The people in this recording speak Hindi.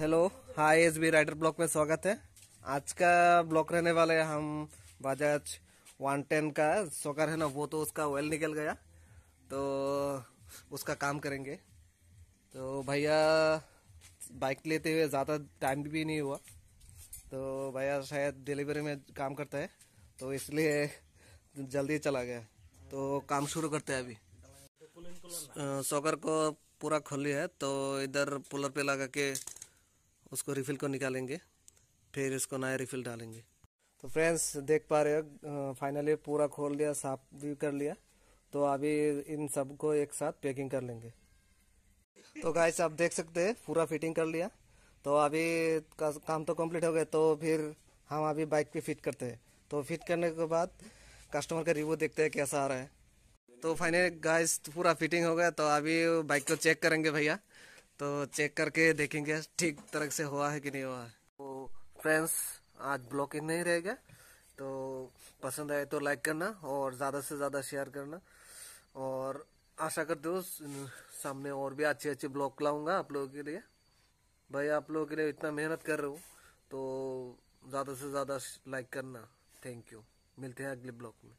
Hello hi S B rider vlog में स्वागत है। आज का ब्लॉक रहने वाले हैं हम बजाज वन टेन का सोकर है ना वो तो उसका ऑयल निकल गया। तो उसका काम करेंगे। तो भैया बाइक लेते हुए ज़्यादा टाइम भी नहीं हुआ। तो भैया शायद डिलीवरी में काम करता है। तो इसलिए जल्दी चला गया। तो काम शुरू करते हैं अभी। सोकर को पूरा खोल लिया है तो इधर पुलर पे लगा के उसको रिफिल को निकालेंगे फिर इसको नया रिफिल डालेंगे। तो फ्रेंड्स देख पा रहे हो फाइनली पूरा खोल लिया साफ़ भी कर लिया तो अभी इन सबको एक साथ पैकिंग कर लेंगे। तो गाइस आप देख सकते हैं पूरा फिटिंग कर लिया। तो अभी का, काम तो कंप्लीट हो गया तो फिर हम अभी बाइक पे फिट करते हैं। तो फिट करने के बाद कस्टमर का रिव्यू देखते हैं कैसा आ रहा है। तो फाइनली गाइस पूरा फिटिंग हो गया तो अभी बाइक को चेक करेंगे भैया। तो चेक करके देखेंगे, ठीक तरह से हुआ है कि नहीं हुआ है। तो फ्रेंड्स आज ब्लॉक इन नहीं रहेगा तो पसंद आए तो लाइक करना और ज़्यादा से ज़्यादा शेयर करना। और आशा करते हो, सामने और भी अच्छे अच्छे ब्लॉग लाऊँगा आप लोगों के लिए। भाई, आप लोगों के लिए इतना मेहनत कर रहे हो तो ज़्यादा से ज़्यादा लाइक करना। थैंक यू मिलते हैं अगले ब्लॉग में।